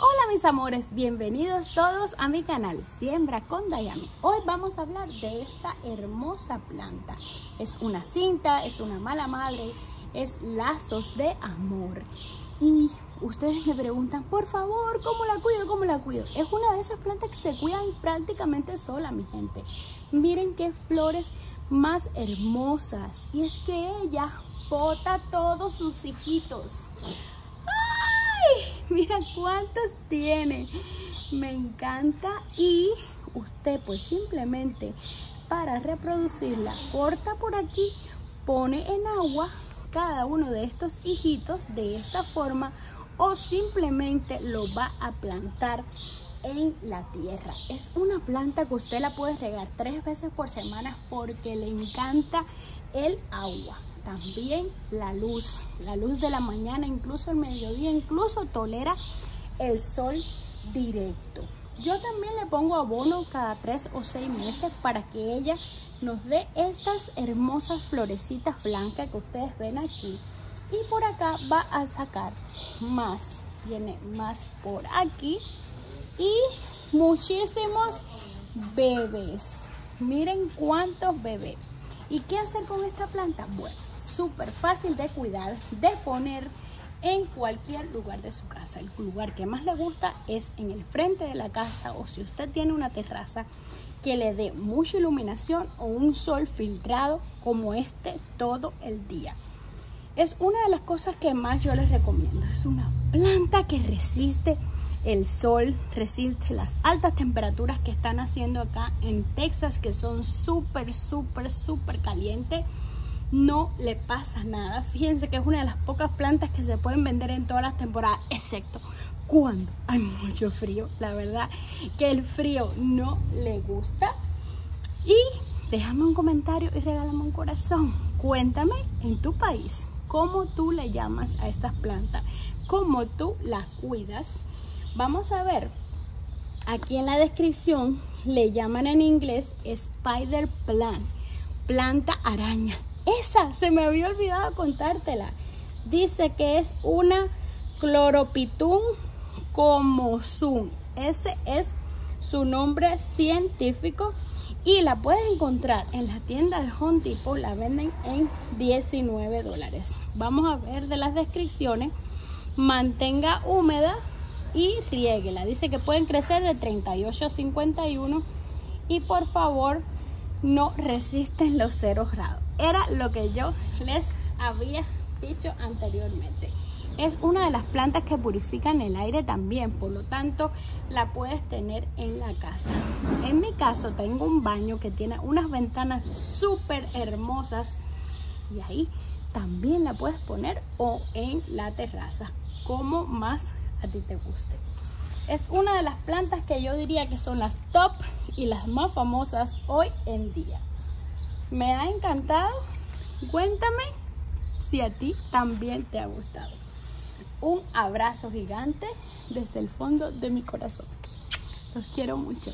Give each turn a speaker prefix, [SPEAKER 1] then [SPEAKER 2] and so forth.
[SPEAKER 1] Hola mis amores, bienvenidos todos a mi canal Siembra con Dayami. Hoy vamos a hablar de esta hermosa planta. Es una cinta, es una mala madre, es lazos de amor. Y ustedes me preguntan, por favor, ¿cómo la cuido? ¿Cómo la cuido? Es una de esas plantas que se cuidan prácticamente sola, mi gente. Miren qué flores más hermosas. Y es que ella bota todos sus hijitos. Mira cuántos tiene. Me encanta. Y usted pues simplemente para reproducirla corta por aquí, pone en agua cada uno de estos hijitos de esta forma o simplemente lo va a plantar en la tierra. Es una planta que usted la puede regar tres veces por semana porque le encanta el agua también la luz, la luz de la mañana, incluso el mediodía, incluso tolera el sol directo. Yo también le pongo abono cada tres o seis meses para que ella nos dé estas hermosas florecitas blancas que ustedes ven aquí. Y por acá va a sacar más, tiene más por aquí y muchísimos bebés. Miren cuántos bebés. ¿Y qué hacer con esta planta? Bueno, súper fácil de cuidar, de poner en cualquier lugar de su casa. El lugar que más le gusta es en el frente de la casa o si usted tiene una terraza que le dé mucha iluminación o un sol filtrado como este todo el día. Es una de las cosas que más yo les recomiendo. Es una planta que resiste el sol, resiste las altas temperaturas que están haciendo acá en Texas, que son súper, súper, súper calientes. No le pasa nada. Fíjense que es una de las pocas plantas que se pueden vender en todas las temporadas, excepto cuando hay mucho frío. La verdad que el frío no le gusta. Y déjame un comentario y regálame un corazón. Cuéntame en tu país cómo tú le llamas a estas plantas, cómo tú las cuidas Vamos a ver, aquí en la descripción le llaman en inglés spider plant, planta araña. Esa, se me había olvidado contártela. Dice que es una cloropitum comosum. Ese es su nombre científico y la puedes encontrar en la tienda de Home Depot. La venden en 19 dólares. Vamos a ver de las descripciones. Mantenga húmeda y rieguela. Dice que pueden crecer de 38 a 51 y por favor no resisten los 0 grados. Era lo que yo les había dicho anteriormente. Es una de las plantas que purifican el aire también, por lo tanto la puedes tener en la casa. En mi caso tengo un baño que tiene unas ventanas súper hermosas y ahí también la puedes poner o en la terraza, como más a ti te guste. Es una de las plantas que yo diría que son las top y las más famosas hoy en día. Me ha encantado. Cuéntame si a ti también te ha gustado. Un abrazo gigante desde el fondo de mi corazón. Los quiero mucho.